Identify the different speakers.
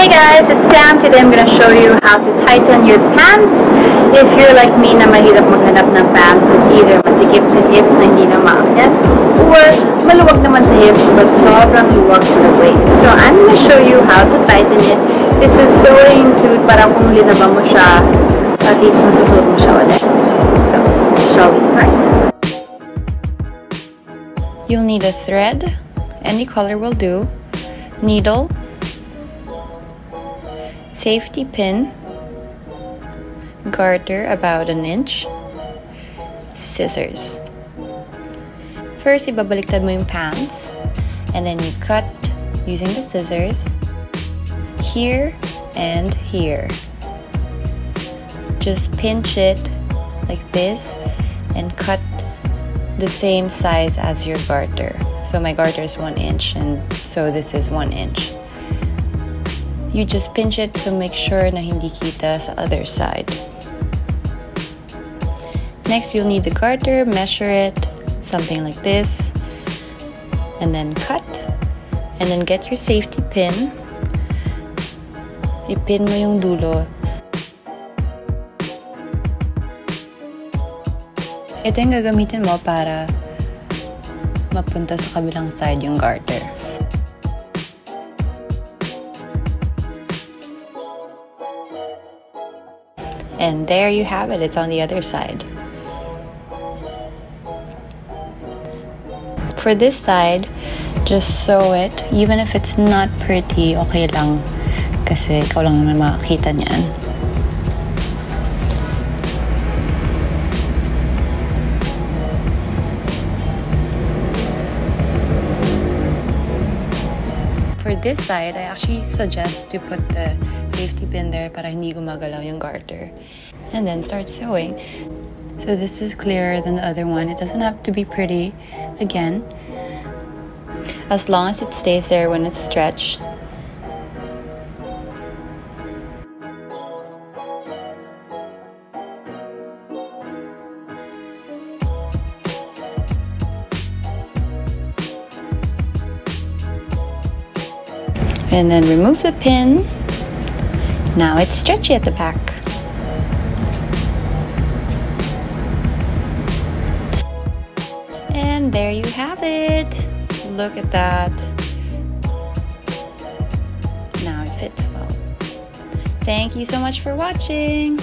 Speaker 1: Hey guys, it's Sam. Today I'm gonna show you how to tighten your pants. If you're like me na mahirap maghanap ng pants, it's either masikip sa hips na hindi na maakyat, or maluwag naman sa hips but sobrang luwag sa waist. So I'm gonna show you how to tighten it. This is so to para kung linaba mo siya, at least masusuot mo siya ulit. So, shall we start?
Speaker 2: You'll need a thread, any color will do, needle, safety pin, garter about an inch, scissors. First, ibabaliktad mo yung pants, and then you cut using the scissors here and here. Just pinch it like this and cut the same size as your garter. So my garter is one inch, and so this is one inch. You just pinch it to make sure na hindi kita sa other side. Next, you'll need the garter, measure it, something like this, and then cut, and then get your safety pin. Ipin mo yung dulo Ito yung gagamitin mo para mapunta sa kabilang side yung garter. And there you have it, it's on the other side. For this side, just sew it. Even if it's not pretty, okay lang. Kasi ikaw lang naman makakita niyan. For this side, I actually suggest to put the safety pin there para hindi gumagalaw yung garter. And then start sewing. So this is clearer than the other one. It doesn't have to be pretty again. As long as it stays there when it's stretched. And then remove the pin. Now it's stretchy at the back. And there you have it. Look at that. Now it fits well. Thank you so much for watching.